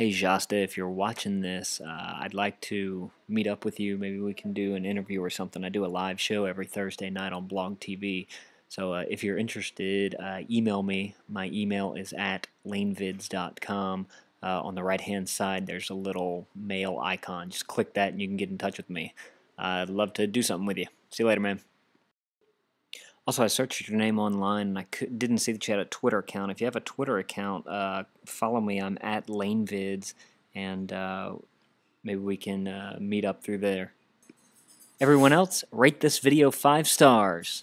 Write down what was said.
Hey Jascha, if you're watching this, uh, I'd like to meet up with you. Maybe we can do an interview or something. I do a live show every Thursday night on Blog TV. So uh, if you're interested, uh, email me. My email is at lanevids.com. Uh, on the right hand side, there's a little mail icon. Just click that and you can get in touch with me. I'd love to do something with you. See you later, man. Also, I searched your name online and I could, didn't see that you had a Twitter account. If you have a Twitter account, uh, follow me. I'm at LaneVids, and uh, maybe we can uh, meet up through there. Everyone else, rate this video five stars.